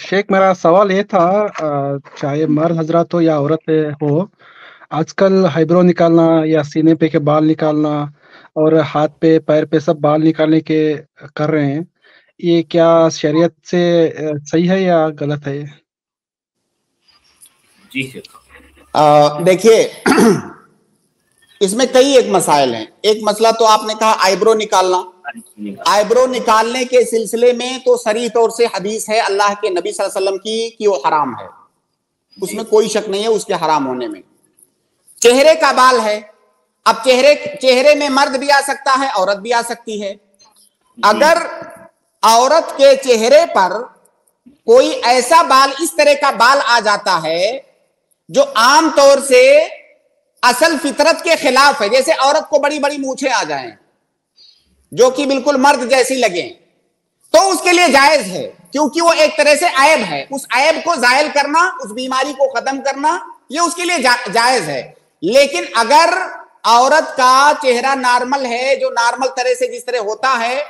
शेख मेरा सवाल ये था चाहे मर्द हज़रत हो या औरत हो आजकल हाइब्रो निकालना या सीने पे के बाल निकालना और हाथ पे पैर पे सब बाल निकालने के कर रहे हैं ये क्या शरीयत से सही है या गलत है जी देखिए इसमें कई एक मसाइल हैं। एक मसला तो आपने कहा, आईब्रो निकालना। आईब्रो निकालने के सिलसिले में तो सरी तौर से हदीस है अल्लाह के नबी वसल्लम की कि वो हराम है। उसमें कोई शक नहीं है उसके हराम होने में। चेहरे का बाल है। अब चेहरे चेहरे में मर्द भी आ सकता है, औरत भी आ सकती है। अगर औरत के चेहरे पर कोई ऐसा बाल, इस तरह का बाल आ जाता है, जो आम तौर से असल फितरत के खिलाफ है। जैसे औरत को बड़ी बड़ी मूछे आ जाएँ जो कि बिल्कुल मर्द जैसी लगे तो उसके लिए जायज़ है क्योंकि वो एक तरह से ऐब है। उस ऐब को जायल करना उस बीमारी को खत्म करना ये उसके लिए जा, जायज़ है। लेकिन अगर औरत का चेहरा नॉर्मल है जो नॉर्मल तरह से जिस तरह होता है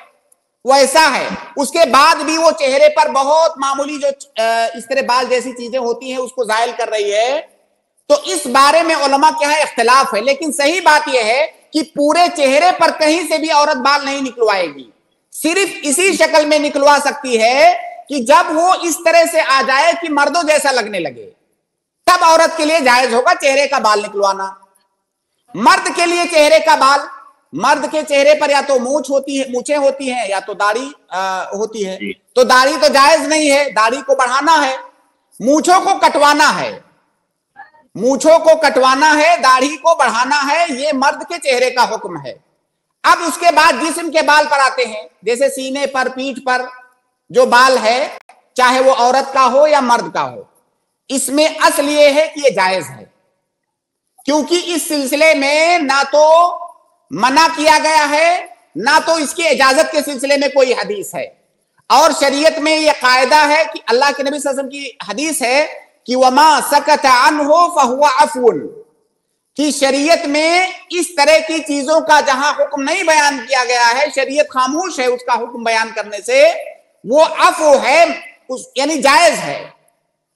वैसा है। उसके बाद भी वो चेहरे पर बहुत मामूली जो इस तरह बाल जैसी चीज़ें होती हैं उसको जायल कर रही है तो इस बारे में उलमा के यहाँ इख्तलाफ है लेकिन सही बात यह है कि पूरे चेहरे पर कहीं से भी औरत बाल नहीं निकलवाएगी। सिर्फ़ इसी शक्ल में निकलवा सकती है कि जब वो इस तरह से आ जाए कि मर्दों जैसा लगने लगे तब औरत के लिए जायज़ होगा चेहरे का बाल निकलवाना। मर्द के लिए चेहरे का बाल मर्द के चेहरे पर या तो मूछ होती है मूछे होती हैं या तो दाढ़ी होती है। तो दाढ़ी तो जायज़ नहीं है दाढ़ी को बढ़ाना है मूछों को कटवाना है। मूछों को कटवाना है, दाढ़ी को बढ़ाना है, ये मर्द के चेहरे का हुक्म है। अब उसके बाद जिस्म के बाल पर आते हैं, जैसे सीने पर, पीठ पर, जो बाल है, चाहे वो औरत का हो या मर्द का हो। इसमें असल ये है कि ये जायज़ है। क्योंकि इस सिलसिले में ना तो मना किया गया है, ना तो इसकी इजाज़त के सिलसिले में कोई हदीस है। और शरीयत में यह कायदा है कि अल्लाह के नबी वसल्लम की हदीस है कि वमा सकत अन हो फहुआ अफुन। कि शरीयत में इस तरह की चीज़ों का जहाँ हुक्म नहीं बयान किया गया है, शरीयत खामोश है उसका हुक्म बयान करने से, वो अफो है, उस यानी जायज़ है।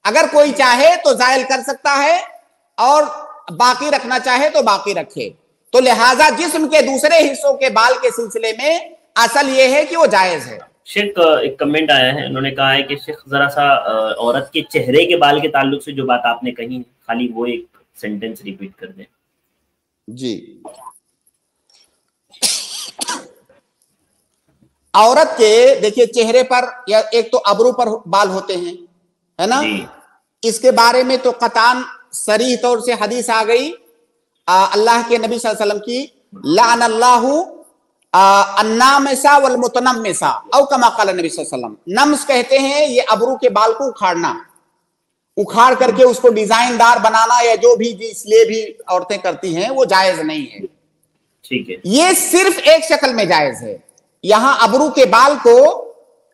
अगर कोई चाहे तो जायल कर सकता है और बाकी रखना चाहे तो बाकी रखे। तो लिहाजा जिस्म के दूसरे हिस्सों के बाल के सिलसिले में असल ये है कि वो जायज़ है। शेख एक कमेंट आया है। उन्होंने कहा है कि शेख जरा सा औरत के चेहरे के बाल के ताल्लुक से जो बात आपने कही खाली वो एक सेंटेंस रिपीट कर दें। जी। औरत के देखिए चेहरे पर या एक तो अबरू पर बाल होते हैं है ना? इसके बारे में तो कतान सरी तौर से हदीस आ गई अल्लाह के नबी वसल्लम की लान अल्लाह अन्नामसा वल मुतनमसा औ कमा काल नबी वसल्लम। नम्स कहते हैं ये अबरू के बाल को उखाड़ना। उखाड़ करके उसको डिजाइनदार बनाना या जो भी इसलिए भी औरतें करती हैं वो जायज़ नहीं है। ठीक है। ये सिर्फ़ एक शक्ल में जायज़ है। यहाँ अबरू के बाल को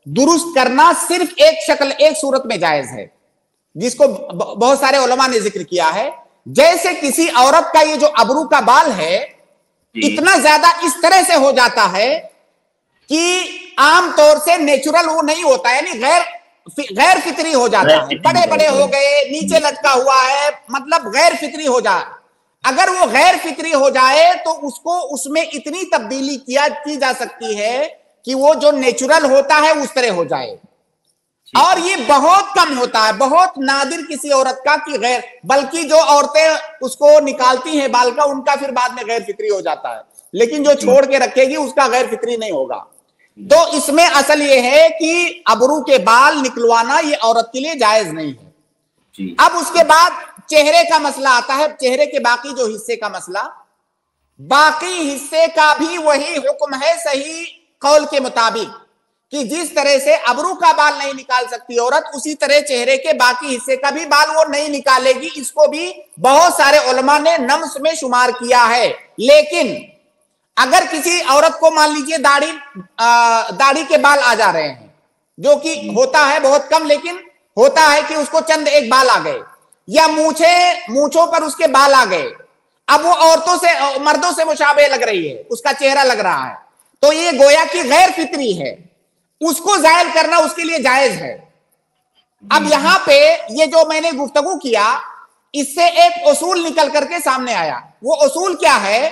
दुरुस्त करना सिर्फ़ एक शक्ल एक सूरत में जायज़ है। जिसको बहुत सारे उलमा ने ज़िक्र किया है। जैसे किसी औरत का ये जो अबरू का बाल है इतना ज़्यादा इस तरह से हो जाता है कि आम तौर से नेचुरल वो नहीं होता यानी गैर गैर फितरी हो जाता है। बड़े बड़े हो गए नीचे लटका हुआ है मतलब गैर फितरी हो जाए। अगर वो गैर फितरी हो जाए तो उसको उसमें इतनी तब्दीली किया की जा सकती है कि वो जो नेचुरल होता है उस तरह हो जाए। और ये बहुत कम होता है बहुत नादिर किसी औरत का कि गैर बल्कि जो औरतें उसको निकालती हैं बाल का उनका फिर बाद में गैर फिक्री हो जाता है। लेकिन जो छोड़ के रखेगी उसका गैर फिक्री नहीं होगा। तो इसमें असल ये है कि अबरू के बाल निकलवाना ये औरत के लिए जायज़ नहीं है। अब उसके बाद चेहरे का मसला आता है चेहरे के बाकी जो हिस्से का मसला बाकी हिस्से का भी वही हुक्म है सही कौल के मुताबिक। कि जिस तरह से अबरू का बाल नहीं निकाल सकती औरत, उसी तरह चेहरे के बाकी हिस्से का भी बाल वो नहीं निकालेगी। इसको भी बहुत सारे उलमा ने नम्स में शुमार किया है। लेकिन अगर किसी औरत को मान लीजिए दाढ़ी दाढ़ी के बाल आ जा रहे हैं, जो कि होता है बहुत कम, लेकिन होता है कि उसको चंद एक बाल आ गए, या मूछे, मूछों पर उसके बाल आ गए। अब वो औरतों से, मर्दों से मुशाबे लग रही है, उसका चेहरा लग रहा है। तो ये गोया की गैर फितरी है। उसको जायल करना उसके लिए जायज़ है। अब यहाँ पे ये जो मैंने गुफ्तगु किया इससे एक उसूल निकल करके सामने आया। वो उसूल क्या है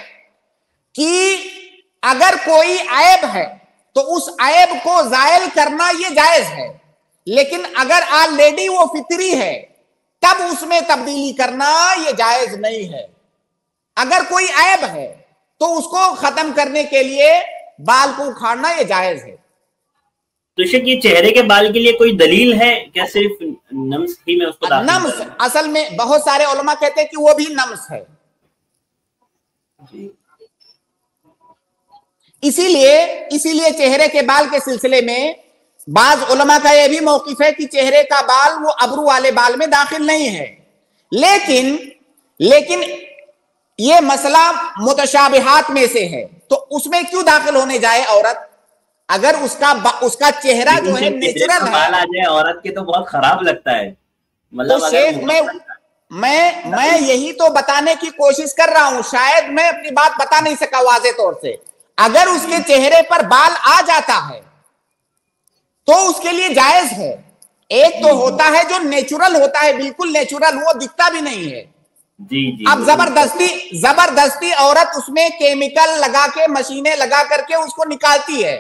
कि अगर कोई ऐब है तो उस ऐब को जायल करना ये जायज़ है। लेकिन अगर ऑलरेडी वो फितरी है तब उसमें तब्दीली करना ये जायज़ नहीं है। अगर कोई ऐब है तो उसको खत्म करने के लिए बाल को उखाड़ना ये जायज़ है। तो ये चेहरे के बाल के लिए कोई दलील है? क्या सिर्फ़ नम्स ही में उसको नम्स असल में बहुत सारे उलमा कहते हैं कि वो भी नम्स है। इसीलिए इसीलिए चेहरे के बाल के सिलसिले में बाज उलमा का यह भी मौकफ है कि चेहरे का बाल वो अबरू वाले बाल में दाखिल नहीं है। लेकिन लेकिन ये मसला मुतशाबिहात में से है। तो उसमें क्यों दाखिल होने जाए औरत? अगर उसका उसका चेहरा जो है नेचुरल है बाल आ जाए औरत के तो बहुत खराब लगता है। मतलब तो शेख मैं मैं मैं यही तो बताने की कोशिश कर रहा हूँ। शायद मैं अपनी बात बता नहीं सका वाजे तौर से। अगर उसके चेहरे पर बाल आ जाता है तो उसके लिए जायज़ है। एक तो होता है जो नेचुरल होता है बिल्कुल नेचुरल वो दिखता भी नहीं है। जी जी अब ज़बरदस्ती ज़बरदस्ती औरत उसमें केमिकल लगा के मशीनें लगा करके उसको निकालती है।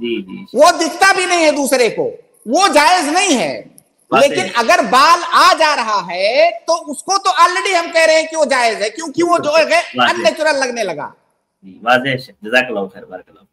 जी जी। वो दिखता भी नहीं है दूसरे को। वो जायज़ नहीं है। लेकिन अगर बाल आ जा रहा है तो उसको तो ऑलरेडी हम कह रहे हैं कि वो जायज़ है क्योंकि वो जो है अननेचुरल लगने लगा। वाजे जजाकल्लाह खैर बारकल्लाह।